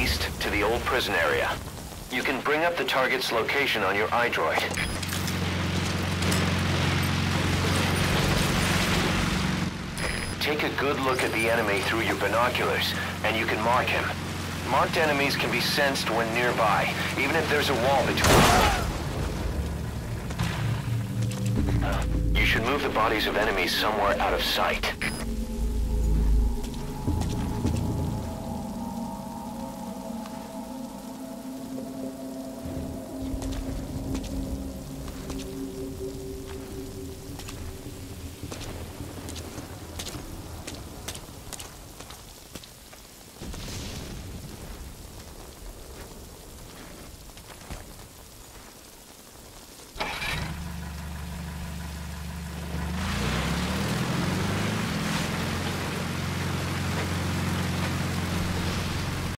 East to the old prison area. You can bring up the target's location on your iDroid. Take a good look at the enemy through your binoculars, and you can mark him. Marked enemies can be sensed when nearby, even if there's a wall between them. You should move the bodies of enemies somewhere out of sight.